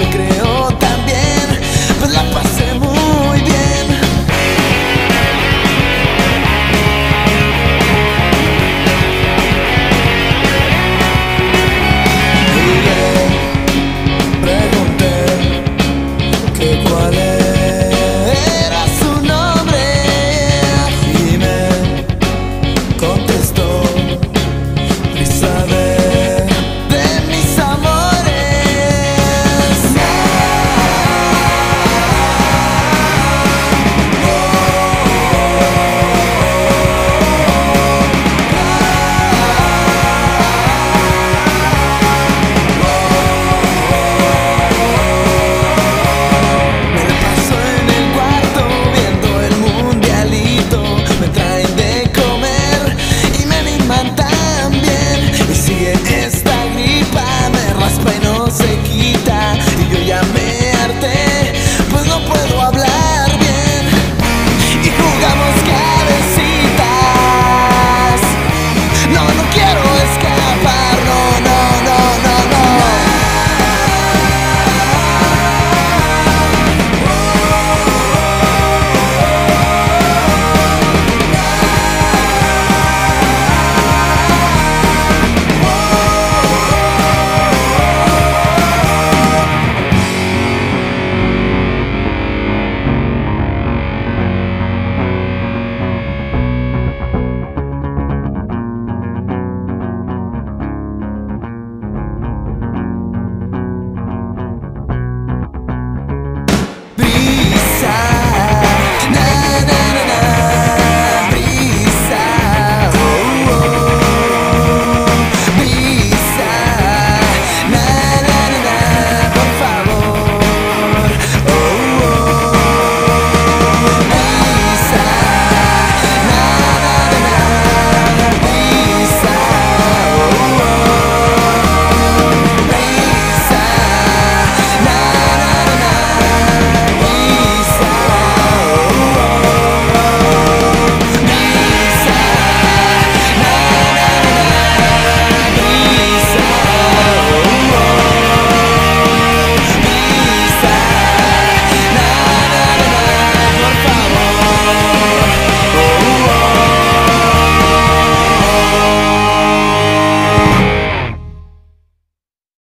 me crees